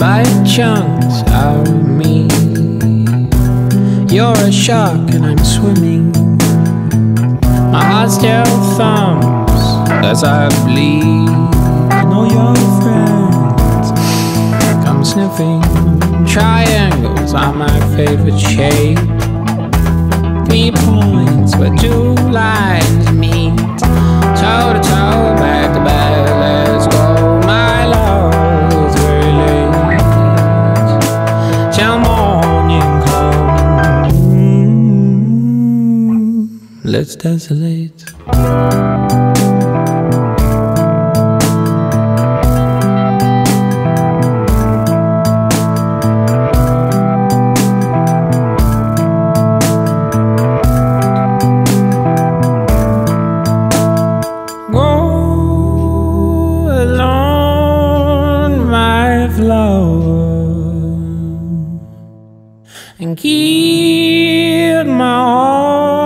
by chunks out of me. You're a shark and I'm swimming. My heart still thumps as I bleed. And all your friends come sniffing. Triangles are my favorite shape. Three points where two lines Let's desolate. Go along, my flower, and keep my all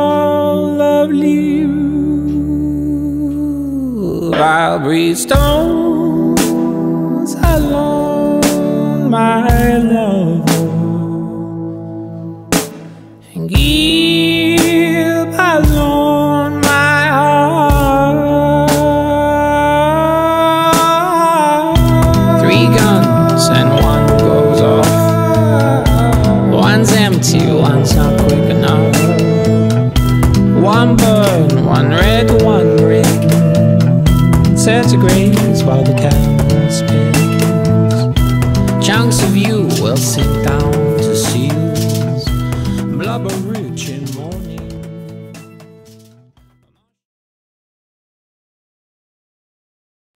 I'll breathe stones along, my love, and keep alone my heart. Three guns and one goes off. One's empty, one's not quick Centigrades while the cat